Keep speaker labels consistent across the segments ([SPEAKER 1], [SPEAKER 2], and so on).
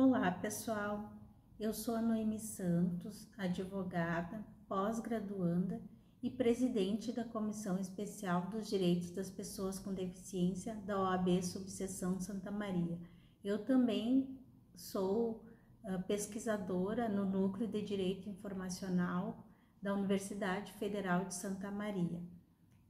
[SPEAKER 1] Olá, pessoal. Eu sou a Noemi Santos, advogada, pós-graduanda e presidente da Comissão Especial dos Direitos das Pessoas com Deficiência da OAB Subseção Santa Maria. Eu também sou uh, pesquisadora no Núcleo de Direito Informacional da Universidade Federal de Santa Maria.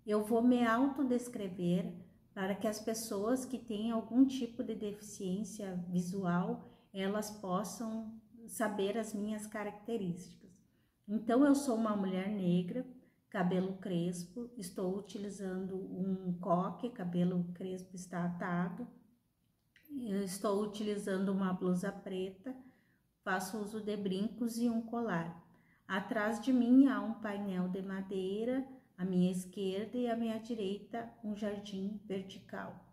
[SPEAKER 1] Eu vou me autodescrever para que as pessoas que têm algum tipo de deficiência visual, elas possam saber as minhas características. Então eu sou uma mulher negra, cabelo crespo, estou utilizando um coque, cabelo crespo está atado, estou utilizando uma blusa preta, faço uso de brincos e um colar. Atrás de mim há um painel de madeira, à minha esquerda e à minha direita um jardim vertical.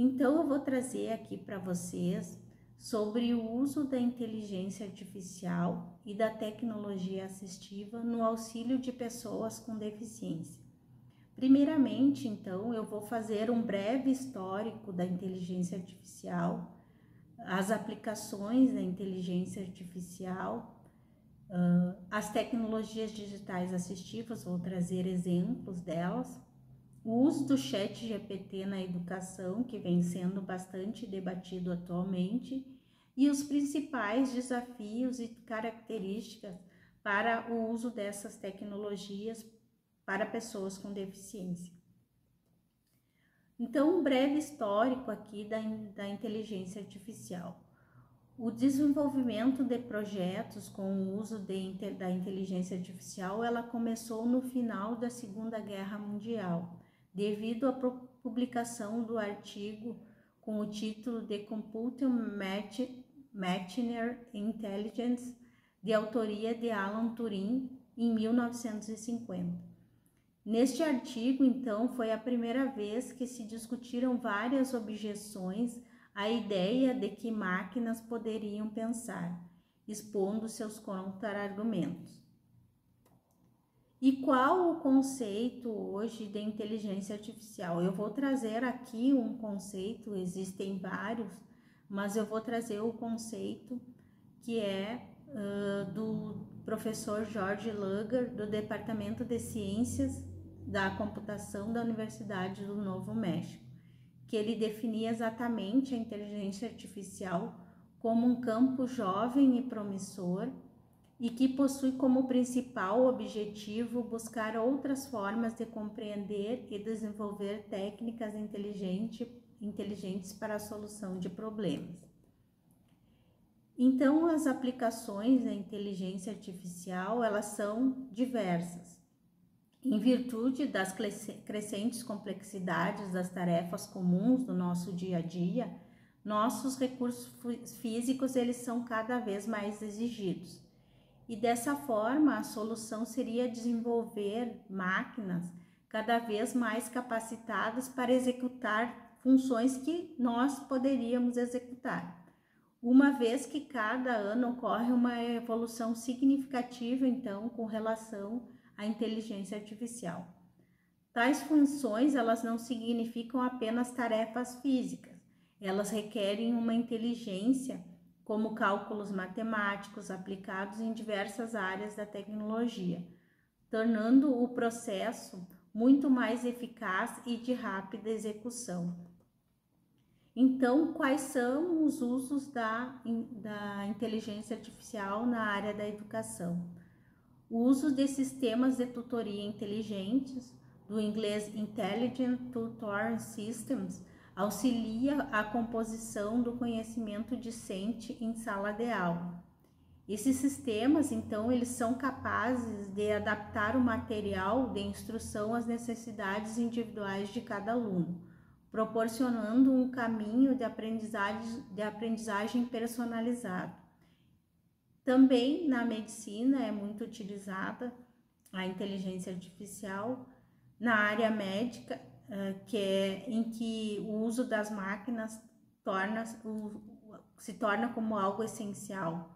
[SPEAKER 1] Então eu vou trazer aqui para vocês sobre o uso da inteligência artificial e da tecnologia assistiva no auxílio de pessoas com deficiência. Primeiramente, então, eu vou fazer um breve histórico da inteligência artificial, as aplicações da inteligência artificial, as tecnologias digitais assistivas, vou trazer exemplos delas, o uso do chat GPT na educação, que vem sendo bastante debatido atualmente, e os principais desafios e características para o uso dessas tecnologias para pessoas com deficiência. Então, um breve histórico aqui da, da inteligência artificial. O desenvolvimento de projetos com o uso de, da inteligência artificial, ela começou no final da Segunda Guerra Mundial, devido à publicação do artigo com o título de Computer Machine Intelligence, de autoria de Alan Turing, em 1950. Neste artigo, então, foi a primeira vez que se discutiram várias objeções à ideia de que máquinas poderiam pensar, expondo seus contra-argumentos. E qual o conceito hoje de inteligência artificial? Eu vou trazer aqui um conceito, existem vários, mas eu vou trazer o conceito que é uh, do professor Jorge Luger, do Departamento de Ciências da Computação da Universidade do Novo México, que ele definia exatamente a inteligência artificial como um campo jovem e promissor e que possui como principal objetivo buscar outras formas de compreender e desenvolver técnicas inteligente, inteligentes para a solução de problemas. Então, as aplicações da inteligência artificial, elas são diversas. Em virtude das crescentes complexidades das tarefas comuns do nosso dia a dia, nossos recursos físicos eles são cada vez mais exigidos. E dessa forma, a solução seria desenvolver máquinas cada vez mais capacitadas para executar funções que nós poderíamos executar. Uma vez que cada ano ocorre uma evolução significativa, então, com relação à inteligência artificial. Tais funções, elas não significam apenas tarefas físicas, elas requerem uma inteligência como cálculos matemáticos aplicados em diversas áreas da tecnologia, tornando o processo muito mais eficaz e de rápida execução. Então, quais são os usos da, da inteligência artificial na área da educação? O uso de sistemas de tutoria inteligentes, do inglês Intelligent Tutoring Systems, auxilia a composição do conhecimento discente em sala de aula. Esses sistemas, então, eles são capazes de adaptar o material de instrução às necessidades individuais de cada aluno, proporcionando um caminho de aprendizagem, de aprendizagem personalizado. Também na medicina é muito utilizada a inteligência artificial. Na área médica, que é em que o uso das máquinas torna, se torna como algo essencial.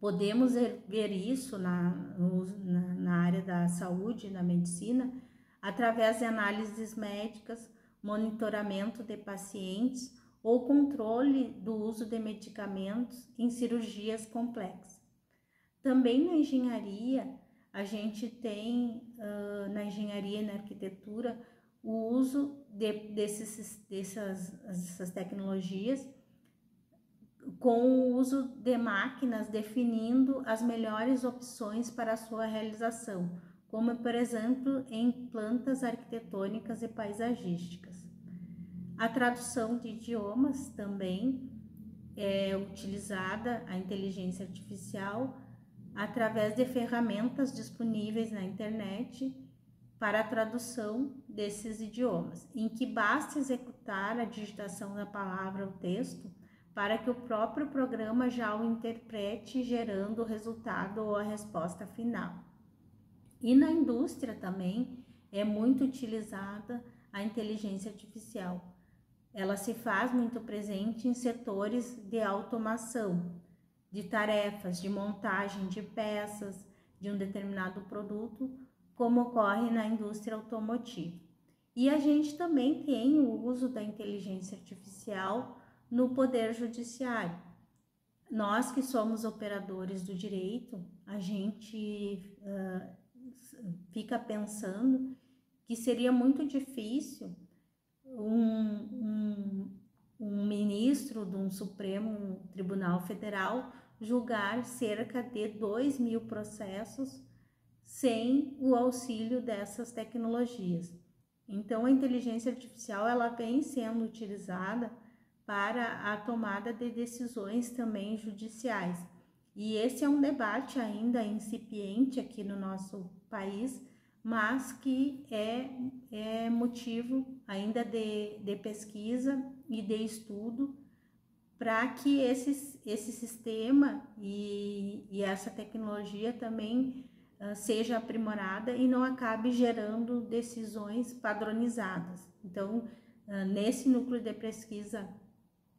[SPEAKER 1] Podemos ver isso na, na, área da saúde, na medicina, através de análises médicas, monitoramento de pacientes, ou controle do uso de medicamentos em cirurgias complexas. Também na engenharia, a gente tem na engenharia e na arquitetura o uso de, desses, dessas, dessas tecnologias com o uso de máquinas definindo as melhores opções para a sua realização, como por exemplo em plantas arquitetônicas e paisagísticas. A tradução de idiomas também é utilizada a inteligência artificial através de ferramentas disponíveis na internet para a tradução desses idiomas, em que basta executar a digitação da palavra ou texto para que o próprio programa já o interprete, gerando o resultado ou a resposta final. E na indústria também é muito utilizada a inteligência artificial. Ela se faz muito presente em setores de automação, de tarefas, de montagem de peças de um determinado produto, como ocorre na indústria automotiva. E a gente também tem o uso da inteligência artificial no Poder Judiciário. Nós que somos operadores do direito, a gente uh, fica pensando que seria muito difícil um, um, um ministro de um Supremo Tribunal Federal julgar cerca de 2 mil processos sem o auxílio dessas tecnologias. Então, a inteligência artificial ela vem sendo utilizada para a tomada de decisões também judiciais. E esse é um debate ainda incipiente aqui no nosso país, mas que é, é motivo ainda de, de pesquisa e de estudo para que esse, esse sistema e, e essa tecnologia também seja aprimorada e não acabe gerando decisões padronizadas. Então, uh, nesse núcleo de pesquisa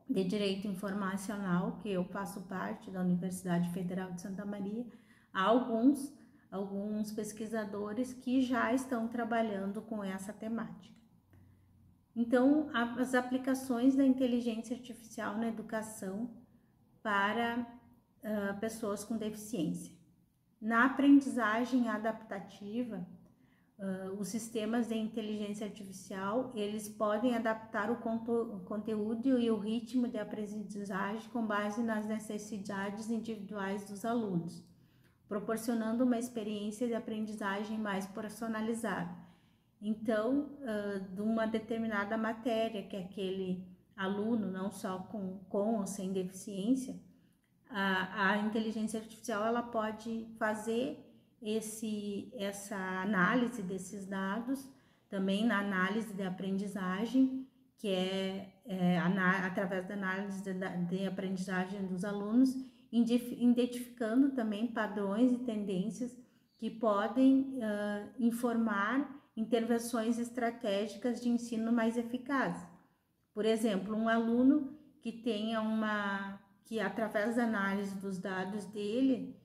[SPEAKER 1] de Direito Informacional, que eu faço parte da Universidade Federal de Santa Maria, há alguns, alguns pesquisadores que já estão trabalhando com essa temática. Então, as aplicações da inteligência artificial na educação para uh, pessoas com deficiência. Na aprendizagem adaptativa, Uh, os sistemas de inteligência artificial eles podem adaptar o, o conteúdo e o ritmo de aprendizagem com base nas necessidades individuais dos alunos, proporcionando uma experiência de aprendizagem mais personalizada. Então, uh, de uma determinada matéria que aquele aluno, não só com, com ou sem deficiência, a, a inteligência artificial ela pode fazer esse, essa análise desses dados, também na análise de aprendizagem, que é, é através da análise de, de, aprendizagem dos alunos, identificando também padrões e tendências que podem uh, informar intervenções estratégicas de ensino mais eficazes. Por exemplo, um aluno que tenha uma que através da análise dos dados dele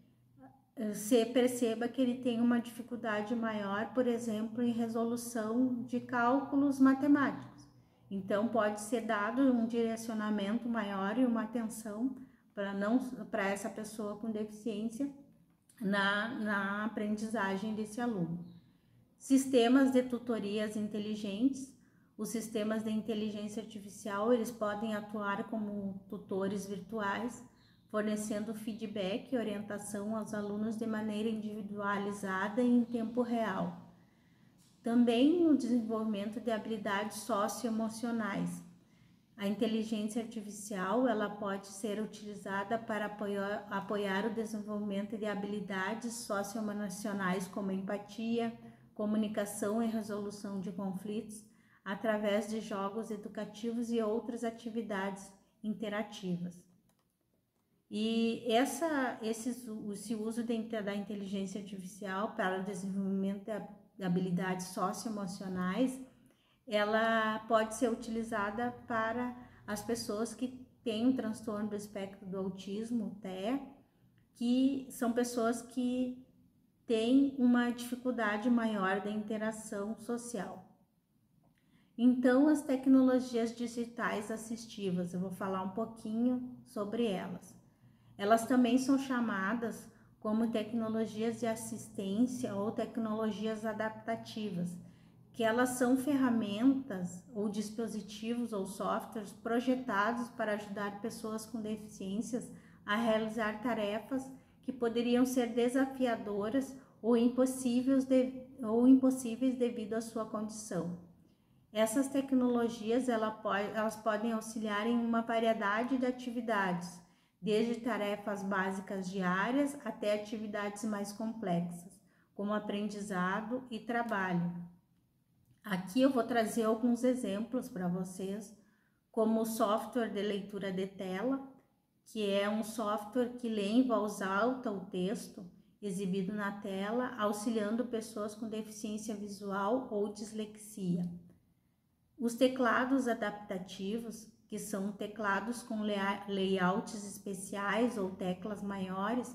[SPEAKER 1] se perceba que ele tem uma dificuldade maior, por exemplo, em resolução de cálculos matemáticos. Então, pode ser dado um direcionamento maior e uma atenção para não para essa pessoa com deficiência na, na aprendizagem desse aluno. Sistemas de tutorias inteligentes. Os sistemas de inteligência artificial, eles podem atuar como tutores virtuais, fornecendo feedback e orientação aos alunos de maneira individualizada e em tempo real. Também no desenvolvimento de habilidades socioemocionais. A inteligência artificial ela pode ser utilizada para apoiar, apoiar o desenvolvimento de habilidades socioemocionais como empatia, comunicação e resolução de conflitos através de jogos educativos e outras atividades interativas. E essa, esse, esse uso da inteligência artificial para o desenvolvimento de habilidades socioemocionais, ela pode ser utilizada para as pessoas que têm um transtorno do espectro do autismo, TEA, que são pessoas que têm uma dificuldade maior da interação social. Então, as tecnologias digitais assistivas, eu vou falar um pouquinho sobre elas. Elas também são chamadas como tecnologias de assistência ou tecnologias adaptativas, que elas são ferramentas ou dispositivos ou softwares projetados para ajudar pessoas com deficiências a realizar tarefas que poderiam ser desafiadoras ou impossíveis, de, ou impossíveis devido à sua condição. Essas tecnologias elas podem auxiliar em uma variedade de atividades, desde tarefas básicas diárias até atividades mais complexas, como aprendizado e trabalho. Aqui eu vou trazer alguns exemplos para vocês, como o software de leitura de tela, que é um software que lê em voz alta o texto exibido na tela, auxiliando pessoas com deficiência visual ou dislexia. Os teclados adaptativos, que são teclados com layouts especiais ou teclas maiores,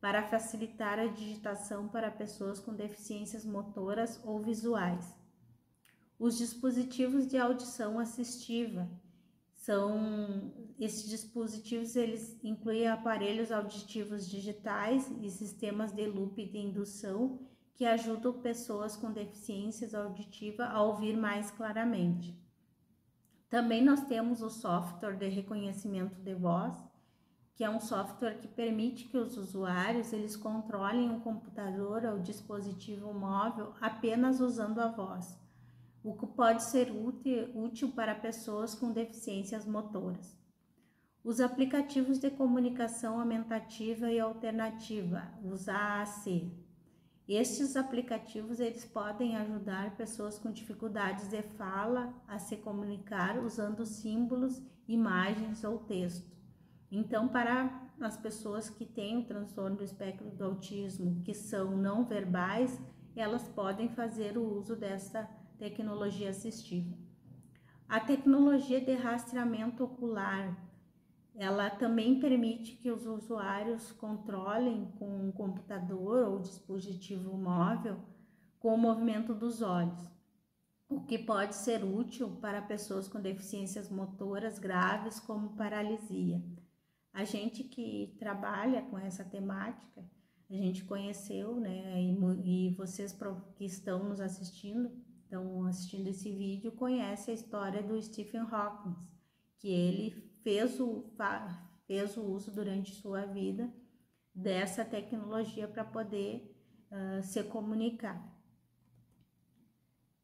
[SPEAKER 1] para facilitar a digitação para pessoas com deficiências motoras ou visuais. Os dispositivos de audição assistiva são esses dispositivos eles incluem aparelhos auditivos digitais e sistemas de loop de indução que ajudam pessoas com deficiências auditiva a ouvir mais claramente. Também nós temos o software de reconhecimento de voz, que é um software que permite que os usuários eles controlem o computador ou dispositivo móvel apenas usando a voz, o que pode ser útil, útil para pessoas com deficiências motoras. Os aplicativos de comunicação aumentativa e alternativa, os AAC, estes aplicativos eles podem ajudar pessoas com dificuldades de fala a se comunicar usando símbolos, imagens ou texto. Então, para as pessoas que têm o transtorno do espectro do autismo, que são não verbais, elas podem fazer o uso dessa tecnologia assistiva. A tecnologia de rastreamento ocular ela também permite que os usuários controlem com um computador ou dispositivo móvel com o movimento dos olhos, o que pode ser útil para pessoas com deficiências motoras graves como paralisia. A gente que trabalha com essa temática, a gente conheceu, né, e, e vocês que estão nos assistindo, estão assistindo esse vídeo, conhecem a história do Stephen Hawking, que ele fez o, fez o uso durante sua vida dessa tecnologia para poder uh, se comunicar.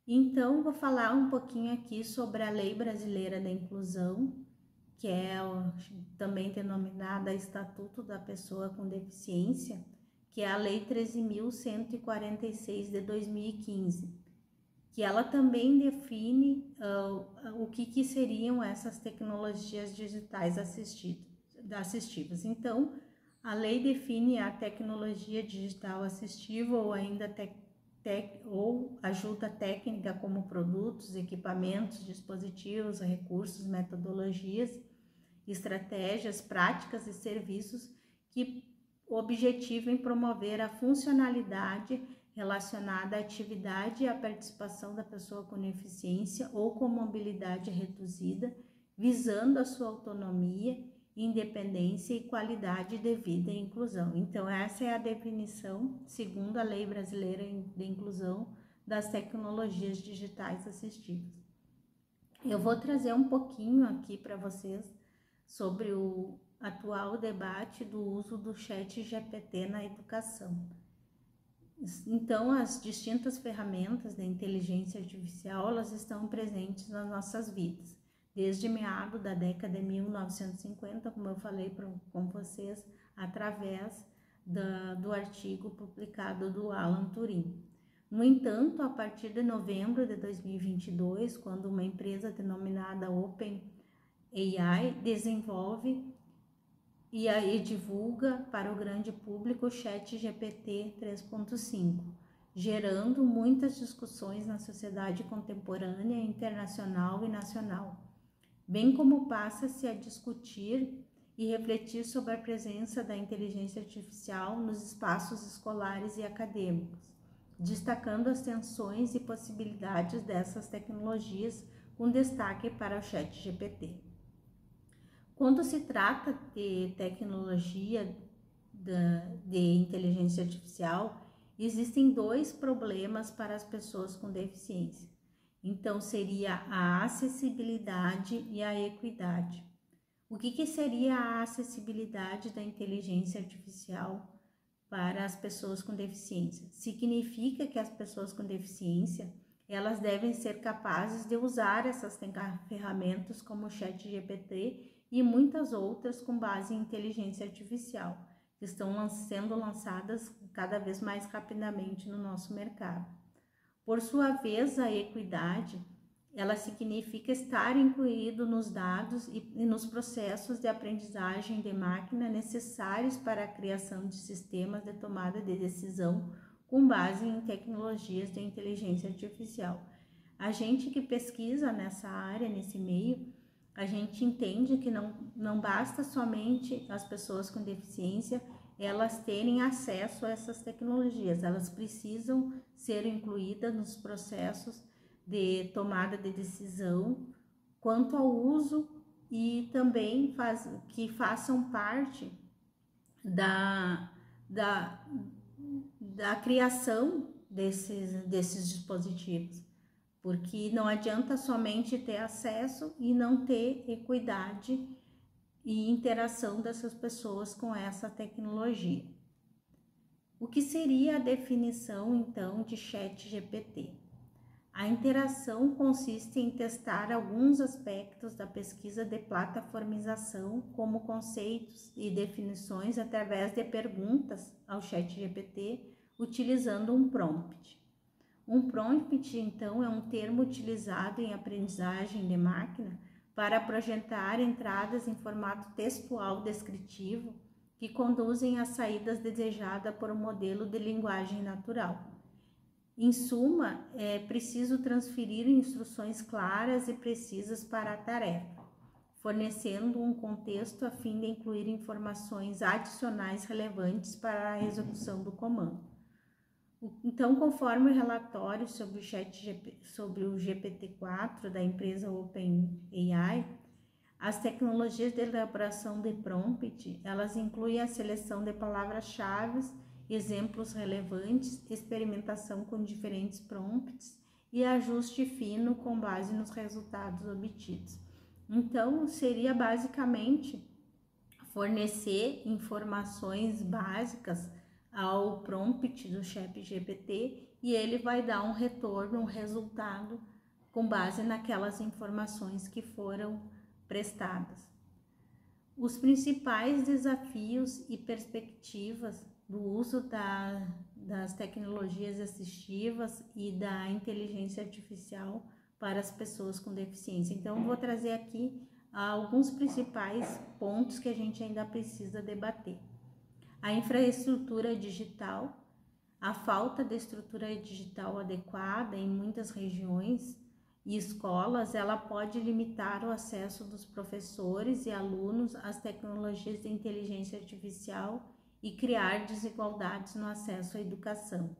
[SPEAKER 1] Então, vou falar um pouquinho aqui sobre a Lei Brasileira da Inclusão, que é também denominada Estatuto da Pessoa com Deficiência, que é a Lei 13.146 de 2015 que ela também define uh, o que, que seriam essas tecnologias digitais assistivas. Então, a lei define a tecnologia digital assistiva ou ainda tec, tec, ou ajuda técnica como produtos, equipamentos, dispositivos, recursos, metodologias, estratégias, práticas e serviços que objetivem promover a funcionalidade relacionada à atividade e à participação da pessoa com deficiência ou com mobilidade reduzida, visando a sua autonomia, independência e qualidade de vida e inclusão. Então, essa é a definição, segundo a Lei Brasileira de Inclusão, das tecnologias digitais assistivas. Eu vou trazer um pouquinho aqui para vocês sobre o atual debate do uso do chat GPT na educação. Então, as distintas ferramentas da inteligência artificial, elas estão presentes nas nossas vidas, desde meado da década de 1950, como eu falei pra, com vocês, através da, do artigo publicado do Alan Turing. No entanto, a partir de novembro de 2022, quando uma empresa denominada OpenAI desenvolve e aí divulga para o grande público o Chat GPT 3.5, gerando muitas discussões na sociedade contemporânea, internacional e nacional, bem como passa-se a discutir e refletir sobre a presença da inteligência artificial nos espaços escolares e acadêmicos, destacando as tensões e possibilidades dessas tecnologias com destaque para o Chat GPT. Quando se trata de tecnologia de inteligência artificial, existem dois problemas para as pessoas com deficiência. Então, seria a acessibilidade e a equidade. O que, que seria a acessibilidade da inteligência artificial para as pessoas com deficiência? Significa que as pessoas com deficiência elas devem ser capazes de usar essas ferramentas como o Chat GPT e muitas outras com base em inteligência artificial, que estão sendo lançadas cada vez mais rapidamente no nosso mercado. Por sua vez, a equidade, ela significa estar incluído nos dados e nos processos de aprendizagem de máquina necessários para a criação de sistemas de tomada de decisão com base em tecnologias de inteligência artificial. A gente que pesquisa nessa área, nesse meio, a gente entende que não, não basta somente as pessoas com deficiência elas terem acesso a essas tecnologias, elas precisam ser incluídas nos processos de tomada de decisão quanto ao uso e também faz, que façam parte da, da, da criação desses, desses dispositivos, porque não adianta somente ter acesso e não ter equidade e interação dessas pessoas com essa tecnologia. O que seria a definição então de Chat GPT? A interação consiste em testar alguns aspectos da pesquisa de plataformização, como conceitos e definições através de perguntas ao Chat GPT utilizando um prompt. Um prompt, então, é um termo utilizado em aprendizagem de máquina para projetar entradas em formato textual descritivo que conduzem às saídas desejadas por um modelo de linguagem natural. Em suma, é preciso transferir instruções claras e precisas para a tarefa, fornecendo um contexto a fim de incluir informações adicionais relevantes para a execução do comando. Então, conforme o relatório sobre o, chat, sobre o GPT-4 da empresa OpenAI, as tecnologias de elaboração de prompt, elas incluem a seleção de palavras-chave, exemplos relevantes, experimentação com diferentes prompts e ajuste fino com base nos resultados obtidos. Então, seria basicamente fornecer informações básicas ao prompt do chat GPT e ele vai dar um retorno, um resultado com base naquelas informações que foram prestadas. Os principais desafios e perspectivas do uso da, das tecnologias assistivas e da inteligência artificial para as pessoas com deficiência. Então, vou trazer aqui alguns principais pontos que a gente ainda precisa debater a infraestrutura digital, a falta de estrutura digital adequada em muitas regiões e escolas, ela pode limitar o acesso dos professores e alunos às tecnologias de inteligência artificial e criar desigualdades no acesso à educação.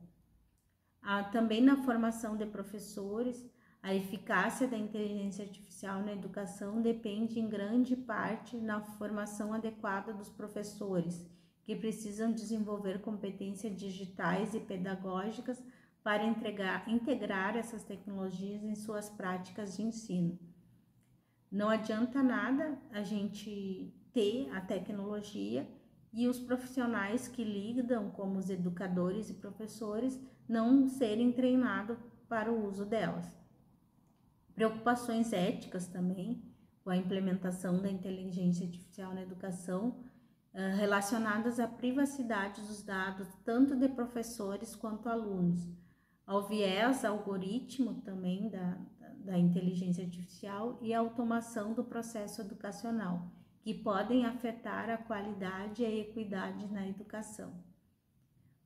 [SPEAKER 1] Ah, também na formação de professores, a eficácia da inteligência artificial na educação depende em grande parte na formação adequada dos professores que precisam desenvolver competências digitais e pedagógicas para entregar, integrar essas tecnologias em suas práticas de ensino. Não adianta nada a gente ter a tecnologia e os profissionais que lidam, como os educadores e professores, não serem treinados para o uso delas. Preocupações éticas também, com a implementação da inteligência artificial na educação, relacionadas à privacidade dos dados, tanto de professores quanto alunos, ao viés algoritmo também da, da inteligência artificial e automação do processo educacional, que podem afetar a qualidade e a equidade na educação.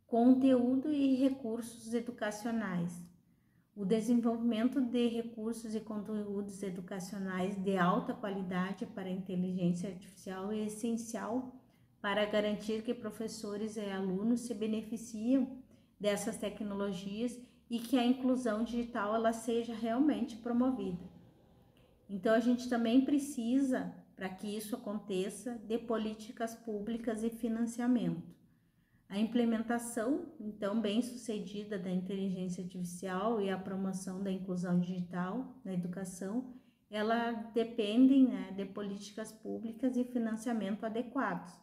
[SPEAKER 1] Conteúdo e recursos educacionais. O desenvolvimento de recursos e conteúdos educacionais de alta qualidade para a inteligência artificial é essencial para garantir que professores e alunos se beneficiam dessas tecnologias e que a inclusão digital ela seja realmente promovida. Então a gente também precisa, para que isso aconteça, de políticas públicas e financiamento. A implementação, então, bem sucedida da inteligência artificial e a promoção da inclusão digital na educação, ela dependem né, de políticas públicas e financiamento adequados,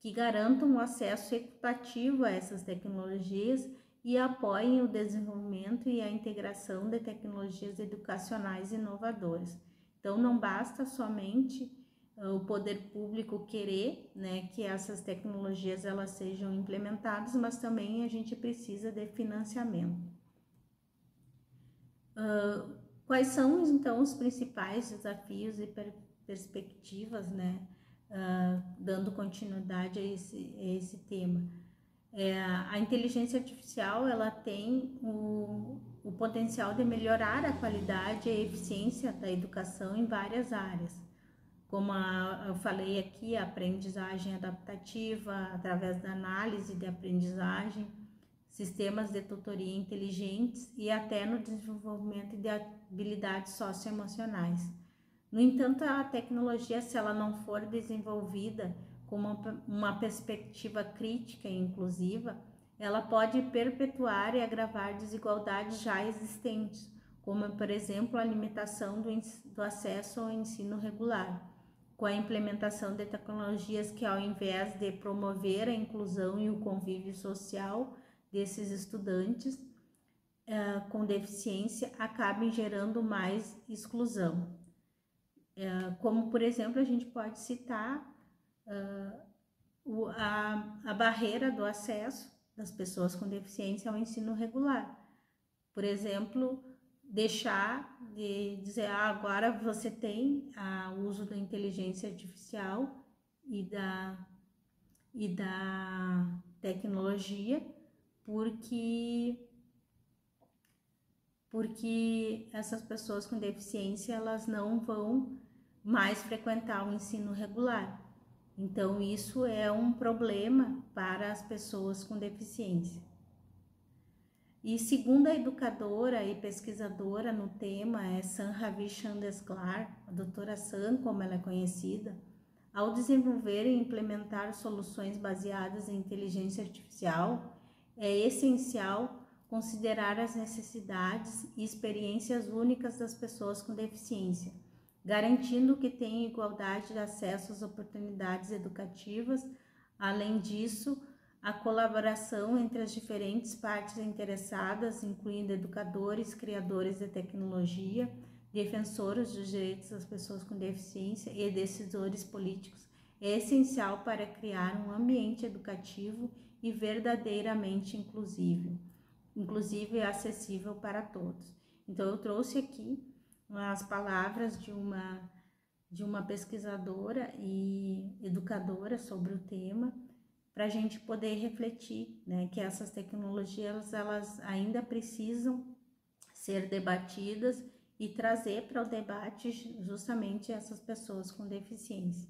[SPEAKER 1] que garantam o acesso equitativo a essas tecnologias e apoiem o desenvolvimento e a integração de tecnologias educacionais inovadoras. Então, não basta somente o poder público querer né, que essas tecnologias elas sejam implementadas, mas também a gente precisa de financiamento. Uh, quais são então os principais desafios e per perspectivas, né, uh, dando continuidade a esse, a esse tema? É, a inteligência artificial ela tem o, o potencial de melhorar a qualidade e a eficiência da educação em várias áreas como a, eu falei aqui, a aprendizagem adaptativa, através da análise de aprendizagem, sistemas de tutoria inteligentes e até no desenvolvimento de habilidades socioemocionais. No entanto, a tecnologia, se ela não for desenvolvida com uma, uma perspectiva crítica e inclusiva, ela pode perpetuar e agravar desigualdades já existentes, como, por exemplo, a limitação do, do acesso ao ensino regular com a implementação de tecnologias que, ao invés de promover a inclusão e o convívio social desses estudantes uh, com deficiência, acabem gerando mais exclusão. Uh, como, por exemplo, a gente pode citar o, a, barreira do acesso das pessoas com deficiência ao ensino regular. Por exemplo, deixar de dizer ah, agora você tem o uso da inteligência artificial e da, e da tecnologia, porque porque essas pessoas com deficiência elas não vão mais frequentar o ensino regular. Então isso é um problema para as pessoas com deficiência. E segundo a educadora e pesquisadora no tema, é San Ravi Chandesklar, a doutora San, como ela é conhecida, ao desenvolver e implementar soluções baseadas em inteligência artificial, é essencial considerar as necessidades e experiências únicas das pessoas com deficiência, garantindo que tenham igualdade de acesso às oportunidades educativas. Além disso, a colaboração entre as diferentes partes interessadas, incluindo educadores, criadores de tecnologia, defensores dos direitos das pessoas com deficiência e decisores políticos, é essencial para criar um ambiente educativo e verdadeiramente inclusivo, inclusive acessível para todos. Então eu trouxe aqui as palavras de uma de uma pesquisadora e educadora sobre o tema para a gente poder refletir, né, que essas tecnologias elas ainda precisam ser debatidas e trazer para o debate justamente essas pessoas com deficiência.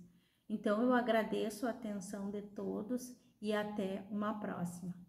[SPEAKER 1] Então eu agradeço a atenção de todos e até uma próxima.